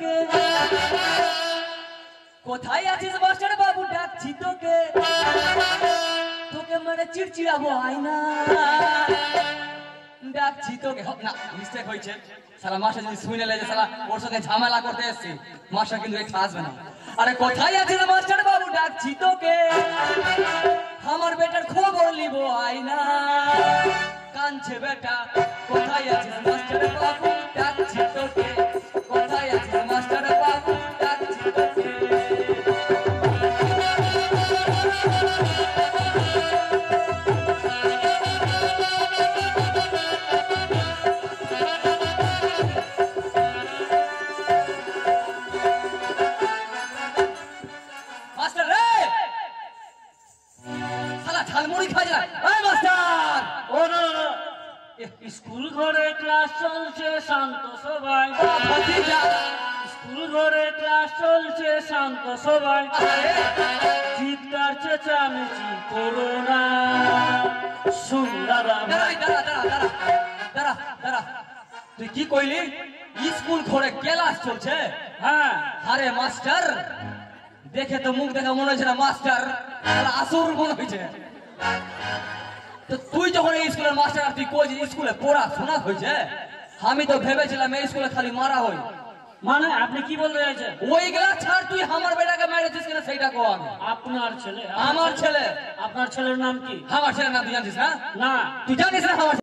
তোকে। কোথায় আছিস মাস্টার বাবু? ডাকছি তোকে। তোকে মানে চিড়চিড়াবো আয়না। ডাকছি তোকে। না মিস্টেক হয়েছে। সালা মাস্টার যদি শুনে লেগে সালা ওর সঙ্গে ঝামেলা করতে এসছি। মাস্টার কিন্তু আসবে না। আরে কোথায় আছিস মাস্টার বাবু? ডাকছি তোকে। আমার বেটার খবর আয়না। বেটা, কোথায় আছিস ঝালমুড়ি খাই না এই মাস্টার! ও না না, না। স্কুল ঘরে ক্লাস চলছে শান্ত সবাই। স্কুল ঘরে ক্লাস চলছে শান্ত সবাই। চিৎকার চেঁচামেচি করো না। শুন দাদা। দাঁড়া দাঁড়া তুই কি কইলি? স্কুল ঘরে ক্লাস চলছে? হ্যাঁ। আরে মাস্টার দেখে তো মুখ দেখে মনে হচ্ছে না মাস্টার। আসুর মনে হয়েছে। তো তুই যখন এই স্কুলের মাস্টার তুই কই স্কুলে পড়া শোনা হয়েছে? আমি তো ভেবেছিলাম এই স্কুলে খালি মারা হই মানে আপনি কি বলতে চাইছেন? ওই গেলা ছাড় তুই আমার বেটাকে মেরেছিস কিনা সেইটা কো আমি। আপনার ছেলে আমার ছেলে। আপনার ছেলের নাম কি? আমার ছেলের নাম তুই জানিস না না। তুই জানিস না আমার